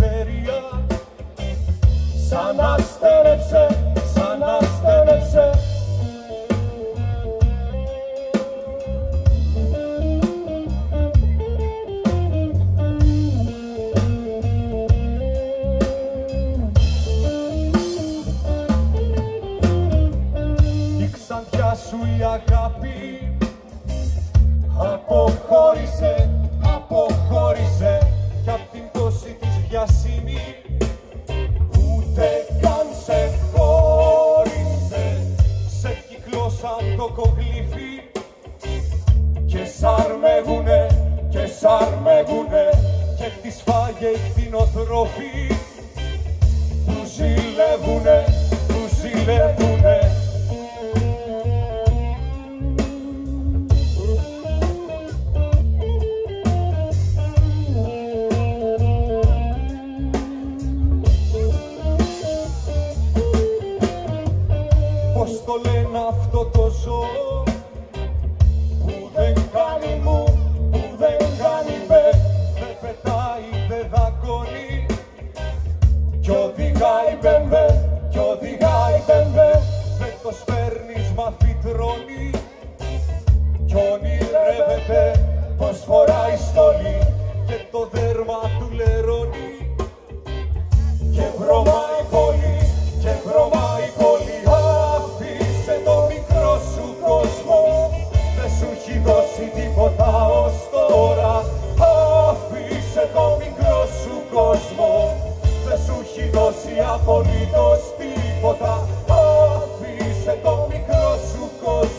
ფერია სანასტერებზე სანასტერებზე Santiago Suiaga βιασύνη ούτε καν σε χώρισε σε κυκλώσαν το κογλίφι και σαρμέγουνε και σαρμέγουνε και τις φάγε οι κτηνοτρόφοι αυτό το ζώο που δεν κάνει μου, που δεν κάνει μπε δεν πετάει, δεν δαγκώνει. Κι οδηγάει μπεμπέ, κι οδηγάει μπεμπέ δεν το σπέρνεις μα φυτρώνει δώσει τίποτα ως τώρα. Άφησε το μικρό σου κόσμο. Δεν σου έχει δώσει απολύτως τίποτα. Άφησε το μικρό σου κόσμο